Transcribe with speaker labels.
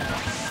Speaker 1: Yes.